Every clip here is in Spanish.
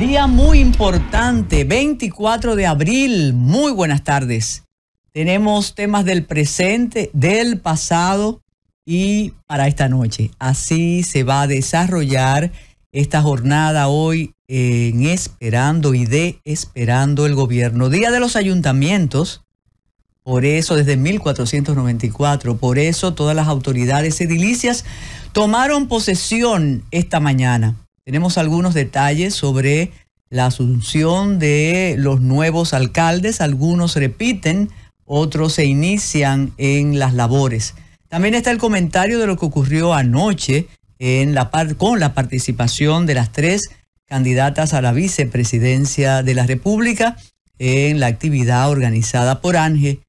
Día muy importante, 24 de abril. Muy buenas tardes. Tenemos temas del presente, del pasado y para esta noche. Así se va a desarrollar esta jornada hoy en Esperando y de Esperando el Gobierno. Día de los Ayuntamientos. Por eso, desde 1494, por eso todas las autoridades edilicias tomaron posesión esta mañana. Tenemos algunos detalles sobre la asunción de los nuevos alcaldes. Algunos repiten, otros se inician en las labores. También está el comentario de lo que ocurrió anoche en la con la participación de las tres candidatas a la vicepresidencia de la República en la actividad organizada por Ángel.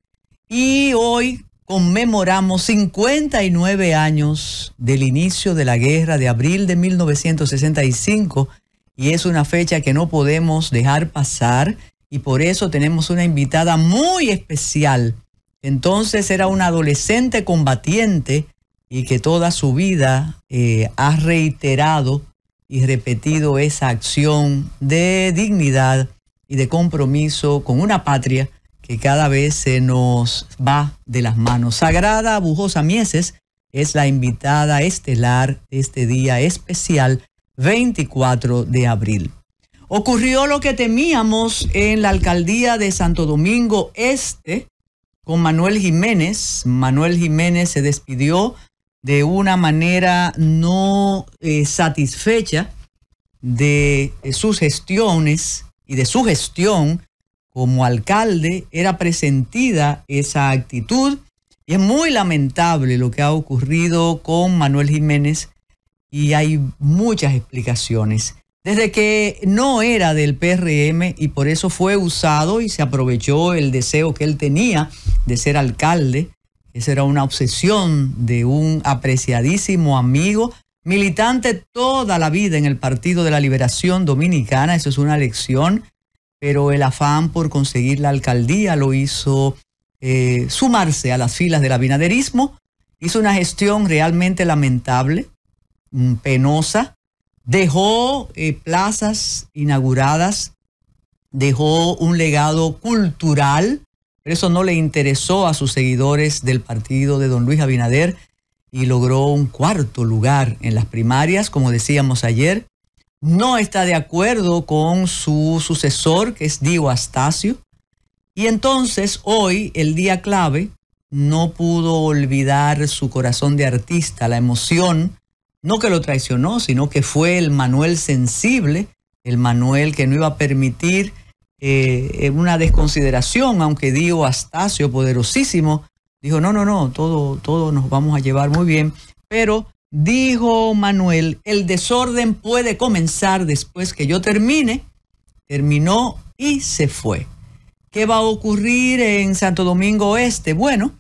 Y hoy conmemoramos 59 años del inicio de la guerra de abril de 1965 y es una fecha que no podemos dejar pasar y por eso tenemos una invitada muy especial. Entonces era una adolescente combatiente y que toda su vida eh, ha reiterado y repetido esa acción de dignidad y de compromiso con una patria que cada vez se nos va de las manos. Sagrada Bujosa Mieses es la invitada estelar de este día especial 24 de abril. Ocurrió lo que temíamos en la alcaldía de Santo Domingo Este con Manuel Jiménez. Manuel Jiménez se despidió de una manera no eh, satisfecha de sus gestiones y de su gestión como alcalde era presentida esa actitud y es muy lamentable lo que ha ocurrido con Manuel Jiménez y hay muchas explicaciones. Desde que no era del PRM y por eso fue usado y se aprovechó el deseo que él tenía de ser alcalde, esa era una obsesión de un apreciadísimo amigo, militante toda la vida en el Partido de la Liberación Dominicana, eso es una lección pero el afán por conseguir la alcaldía lo hizo eh, sumarse a las filas del abinaderismo, hizo una gestión realmente lamentable, mm, penosa, dejó eh, plazas inauguradas, dejó un legado cultural, pero eso no le interesó a sus seguidores del partido de don Luis Abinader y logró un cuarto lugar en las primarias, como decíamos ayer, no está de acuerdo con su sucesor, que es Dio Astacio. Y entonces hoy, el día clave, no pudo olvidar su corazón de artista, la emoción, no que lo traicionó, sino que fue el Manuel sensible, el Manuel que no iba a permitir eh, una desconsideración, aunque Dio Astacio, poderosísimo, dijo, no, no, no, todo, todo nos vamos a llevar muy bien, pero Dijo Manuel, el desorden puede comenzar después que yo termine. Terminó y se fue. ¿Qué va a ocurrir en Santo Domingo Oeste? Bueno,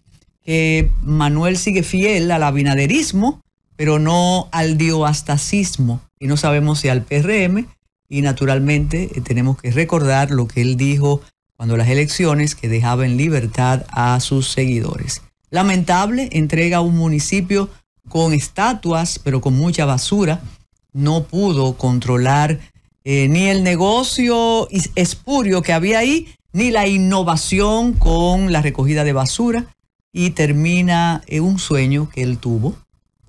que Manuel sigue fiel al abinaderismo, pero no al dioastacismo. Y no sabemos si al PRM. Y naturalmente eh, tenemos que recordar lo que él dijo cuando las elecciones, que dejaba en libertad a sus seguidores. Lamentable, entrega a un municipio con estatuas, pero con mucha basura. No pudo controlar eh, ni el negocio espurio que había ahí, ni la innovación con la recogida de basura. Y termina en un sueño que él tuvo.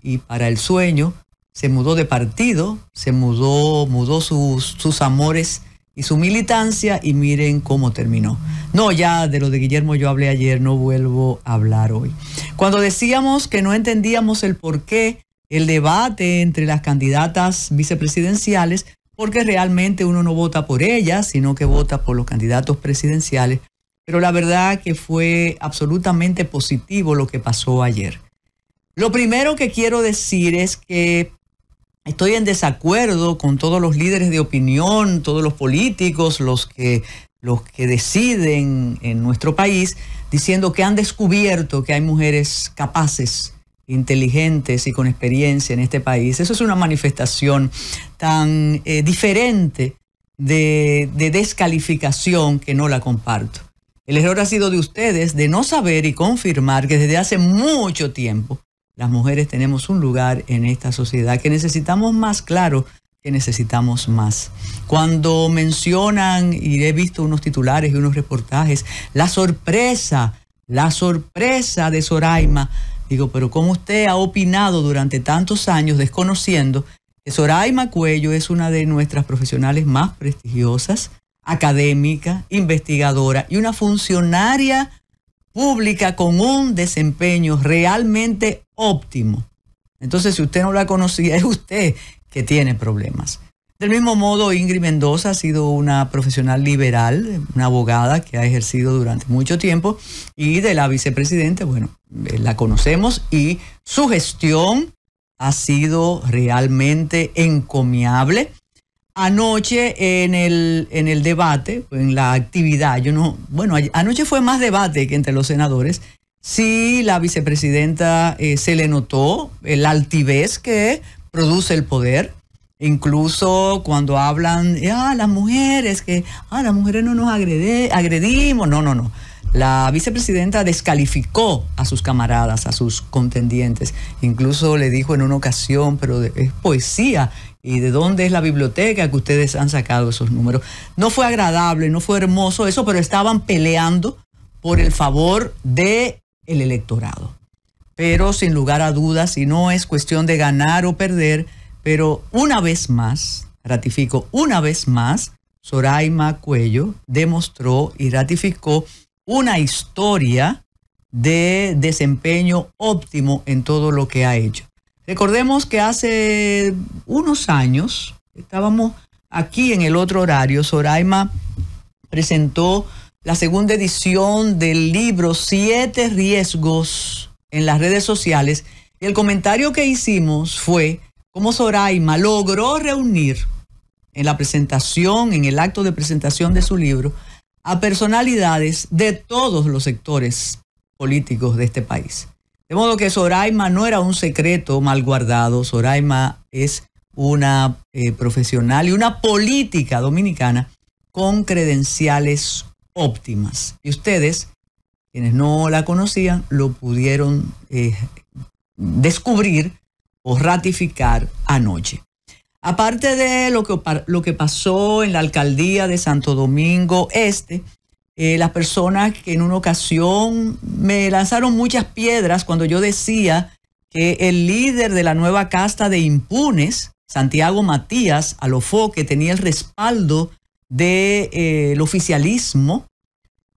Y para el sueño se mudó de partido, se mudó, mudó sus, sus amores y su militancia y miren cómo terminó. No, ya de lo de Guillermo yo hablé ayer, no vuelvo a hablar hoy. Cuando decíamos que no entendíamos el por qué el debate entre las candidatas vicepresidenciales, porque realmente uno no vota por ellas, sino que vota por los candidatos presidenciales. Pero la verdad que fue absolutamente positivo lo que pasó ayer. Lo primero que quiero decir es que Estoy en desacuerdo con todos los líderes de opinión, todos los políticos, los que, los que deciden en nuestro país, diciendo que han descubierto que hay mujeres capaces, inteligentes y con experiencia en este país. Eso es una manifestación tan eh, diferente de, de descalificación que no la comparto. El error ha sido de ustedes de no saber y confirmar que desde hace mucho tiempo las mujeres tenemos un lugar en esta sociedad, que necesitamos más claro que necesitamos más. Cuando mencionan, y he visto unos titulares y unos reportajes, la sorpresa, la sorpresa de Soraima, digo, pero ¿cómo usted ha opinado durante tantos años desconociendo que Soraima Cuello es una de nuestras profesionales más prestigiosas, académica, investigadora y una funcionaria pública con un desempeño realmente óptimo? Entonces, si usted no la conocía, es usted que tiene problemas. Del mismo modo, Ingrid Mendoza ha sido una profesional liberal, una abogada que ha ejercido durante mucho tiempo y de la vicepresidenta, bueno, eh, la conocemos y su gestión ha sido realmente encomiable. Anoche en el, en el debate, en la actividad, yo no, bueno, anoche fue más debate que entre los senadores. Sí, la vicepresidenta eh, se le notó el altivez que produce el poder. Incluso cuando hablan, ah, las mujeres, que, ah, las mujeres no nos agredimos. No, no, no. La vicepresidenta descalificó a sus camaradas, a sus contendientes. Incluso le dijo en una ocasión, pero es poesía. ¿Y de dónde es la biblioteca que ustedes han sacado esos números? No fue agradable, no fue hermoso eso, pero estaban peleando por el favor del el electorado pero sin lugar a dudas, si no es cuestión de ganar o perder, pero una vez más, ratifico, una vez más, Soraima Cuello demostró y ratificó una historia de desempeño óptimo en todo lo que ha hecho. Recordemos que hace unos años, estábamos aquí en el otro horario, Soraima presentó la segunda edición del libro Siete Riesgos en las redes sociales y el comentario que hicimos fue cómo Soraima logró reunir en la presentación, en el acto de presentación de su libro, a personalidades de todos los sectores políticos de este país. De modo que Soraima no era un secreto mal guardado, Soraima es una eh, profesional y una política dominicana con credenciales óptimas. Y ustedes quienes no la conocían lo pudieron eh, descubrir o ratificar anoche. Aparte de lo que, lo que pasó en la alcaldía de Santo Domingo Este, eh, las personas que en una ocasión me lanzaron muchas piedras cuando yo decía que el líder de la nueva casta de impunes, Santiago Matías que tenía el respaldo del de, eh, oficialismo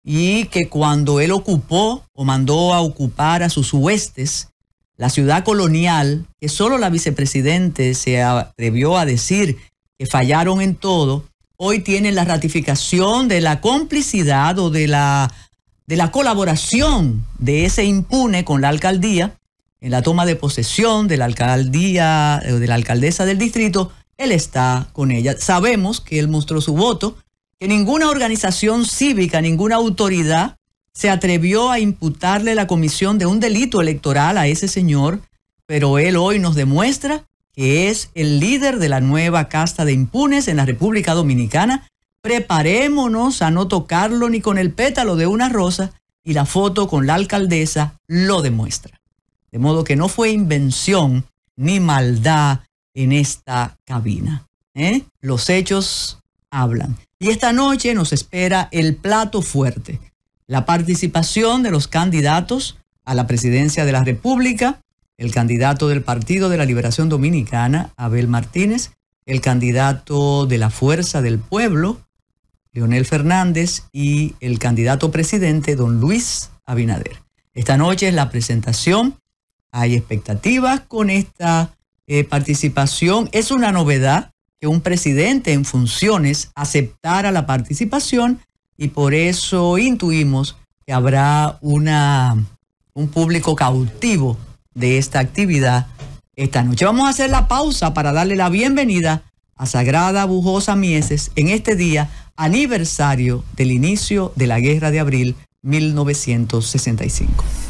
y que cuando él ocupó o mandó a ocupar a sus huestes la ciudad colonial, que solo la vicepresidente se atrevió a decir que fallaron en todo, hoy tienen la ratificación de la complicidad o de la, de la colaboración de ese impune con la alcaldía en la toma de posesión de la alcaldía o de la alcaldesa del distrito, él está con ella. Sabemos que él mostró su voto, que ninguna organización cívica, ninguna autoridad se atrevió a imputarle la comisión de un delito electoral a ese señor, pero él hoy nos demuestra que es el líder de la nueva casta de impunes en la República Dominicana. Preparémonos a no tocarlo ni con el pétalo de una rosa y la foto con la alcaldesa lo demuestra. De modo que no fue invención ni maldad en esta cabina. ¿eh? Los hechos hablan. Y esta noche nos espera el plato fuerte, la participación de los candidatos a la presidencia de la República, el candidato del Partido de la Liberación Dominicana, Abel Martínez, el candidato de la Fuerza del Pueblo, Leonel Fernández, y el candidato presidente, don Luis Abinader. Esta noche es la presentación, hay expectativas con esta eh, participación, es una novedad que un presidente en funciones aceptara la participación y por eso intuimos que habrá una, un público cautivo de esta actividad esta noche. Vamos a hacer la pausa para darle la bienvenida a Sagrada Bujosa Mieses en este día aniversario del inicio de la Guerra de Abril 1965.